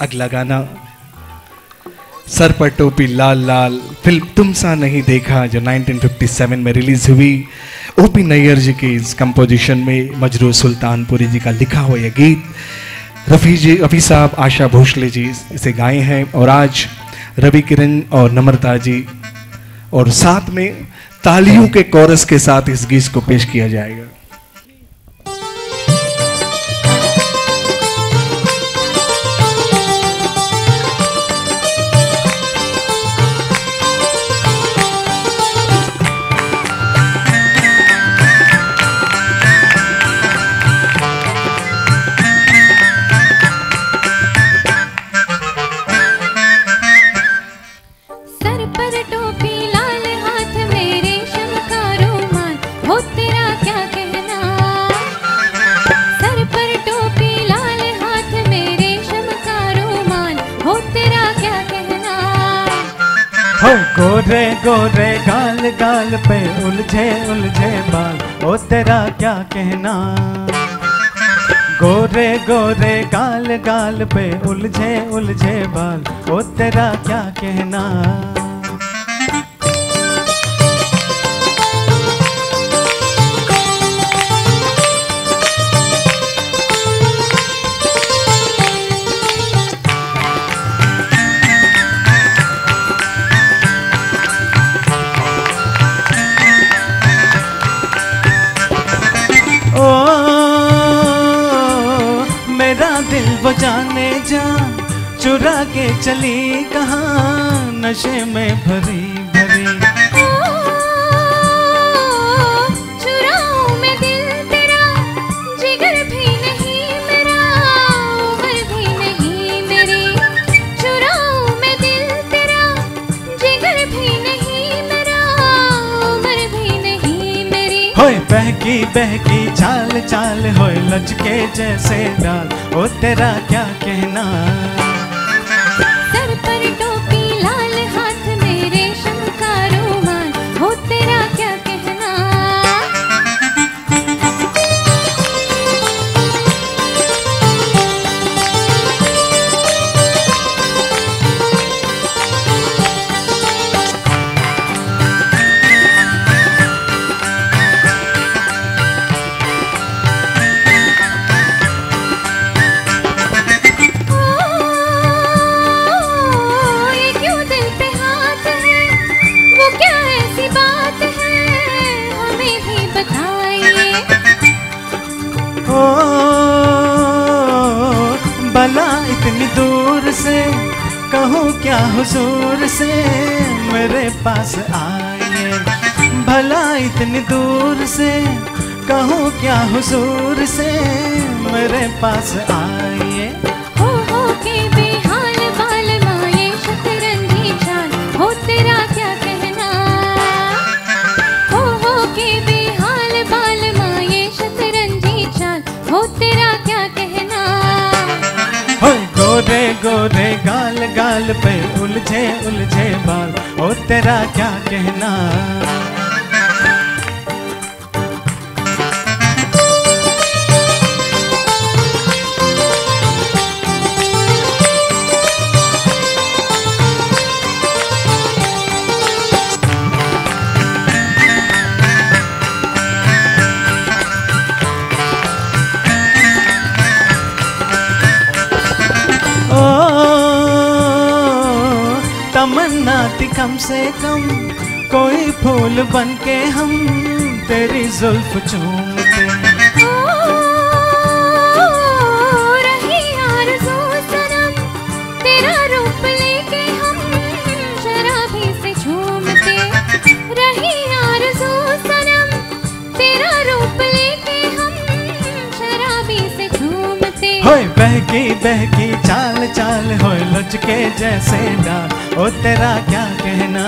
अगला गाना। सर पर टोपी लाल लाल, फ़िल्म तुम सा नहीं देखा, जो 1957 में रिलीज़ हुई। ओपी नैयर जी की इस कंपोजिशन में मजरू सुल्तानपुरी जी का लिखा हुआ यह गीत। रफ़ी जी, रफ़ी साहब, आशा भोसले जी इसे गाए हैं। और आज रवि किरण और नम्रता जी और साथ में तालियों के कोरस के साथ इस गीत को पेश किया जाएगा। हो। गोरे गोरे गाल गाल पे उलझे उलझे बाल। ओ तेरा क्या कहना? गोरे गोरे गाल गाल पे उलझे उलझे बाल। ओ तेरा क्या कहना? जाने जा चुरा के चली कहाँ नशे में भरी भरी। होए बहकी बहकी चाल चाल होय लचके जैसे डाल ओ तेरा क्या कहना? इतनी दूर से कहूँ क्या हुजूर से? मेरे पास आइए। भला इतनी दूर से कहूँ क्या हुजूर से? मेरे पास आइए। हो हो गाल पे उलझे उलझे बाल। ओ तेरा क्या कहना? कम से कम कोई फूल बन के हम तेरी जुल्फ चूमते होए बहकी बहकी चाल चाल होए लचके जैसे डाल ओ तेरा क्या कहना?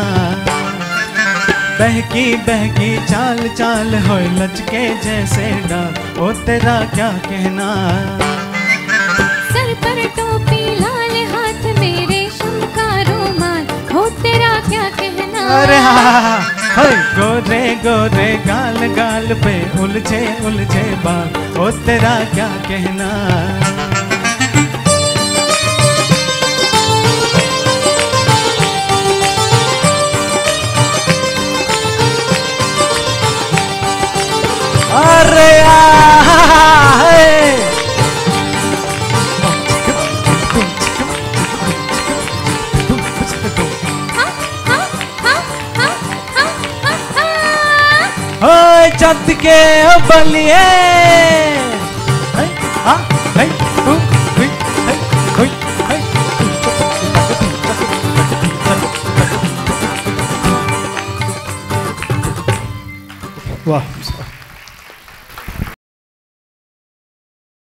बहकी बहकी चाल चाल होए लचके जैसे डाल ओ तेरा क्या कहना? सर पर टोपी लाल हाथ मेरे रेशम का रुमाल हो तेरा क्या कहना? अरे हा हा, हा, हाय गोरे गोरे गाल गाल पे उलझे उलझे बाल। ओ तेरा क्या कहना? ओए चंद के बलिए। है, है, हु, है, है। वाह।